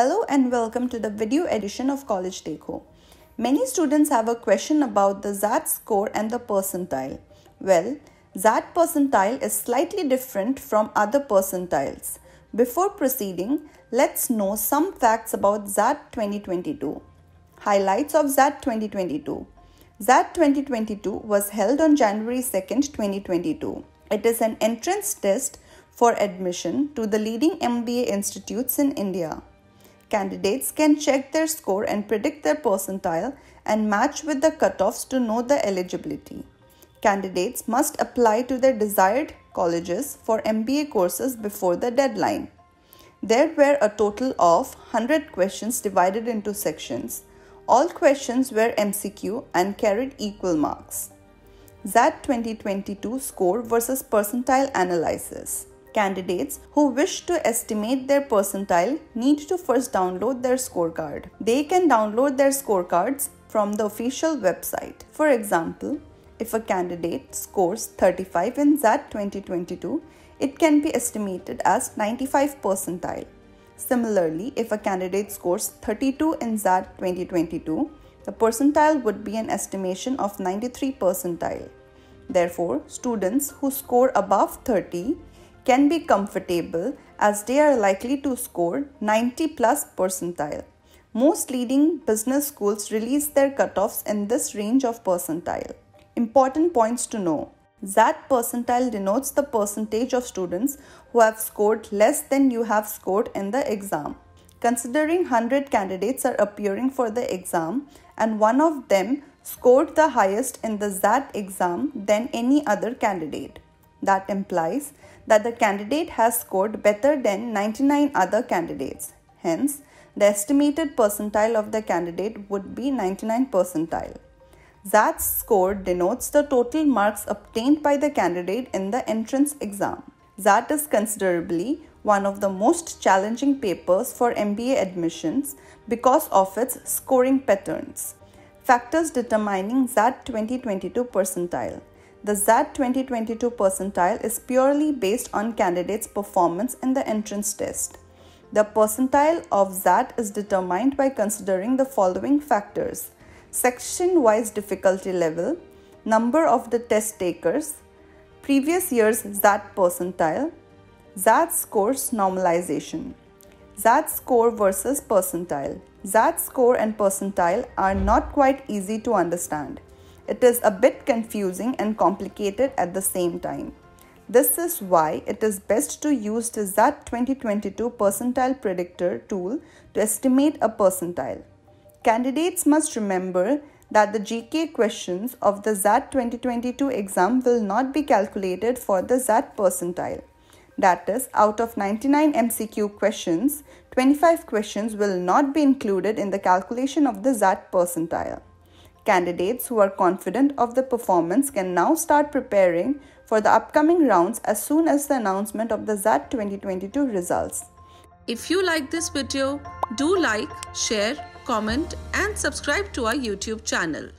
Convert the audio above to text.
Hello and welcome to the video edition of College Dekho. Many students have a question about the XAT score and the percentile. Well, XAT percentile is slightly different from other percentiles. Before proceeding, let's know some facts about XAT 2022. Highlights of XAT 2022. XAT 2022 was held on January 2, 2022. It is an entrance test for admission to the leading MBA institutes in India. Candidates can check their score and predict their percentile and match with the cutoffs to know the eligibility. Candidates must apply to their desired colleges for MBA courses before the deadline. There were a total of 100 questions divided into sections. All questions were MCQ and carried equal marks. XAT 2022 score versus percentile analysis. Candidates who wish to estimate their percentile need to first download their scorecard. They can download their scorecards from the official website. For example, if a candidate scores 35 in XAT 2022, it can be estimated as 95 percentile. Similarly, if a candidate scores 32 in XAT 2022, the percentile would be an estimation of 93 percentile. Therefore, students who score above 30 can be comfortable as they are likely to score 90 plus percentile. Most leading business schools release their cutoffs in this range of percentile. Important points to know. XAT percentile denotes the percentage of students who have scored less than you have scored in the exam. Considering 100 candidates are appearing for the exam and one of them scored the highest in the XAT exam than any other candidate. That implies that the candidate has scored better than 99 other candidates. Hence, the estimated percentile of the candidate would be 99 percentile. XAT's score denotes the total marks obtained by the candidate in the entrance exam. XAT is considerably one of the most challenging papers for MBA admissions because of its scoring patterns. Factors determining XAT 2022 percentile. The XAT 2022 percentile is purely based on candidates' performance in the entrance test. The percentile of XAT is determined by considering the following factors section wise difficulty level, number of the test takers, previous year's XAT percentile, XAT scores normalization. XAT score versus percentile. XAT score and percentile are not quite easy to understand. It is a bit confusing and complicated at the same time. This is why it is best to use the XAT 2022 percentile predictor tool to estimate a percentile. Candidates must remember that the GK questions of the XAT 2022 exam will not be calculated for the XAT percentile. That is, out of 99 MCQ questions, 25 questions will not be included in the calculation of the XAT percentile. Candidates who are confident of the performance can now start preparing for the upcoming rounds as soon as the announcement of the XAT 2022 results. If you like this video, do like, share, comment and subscribe to our YouTube channel.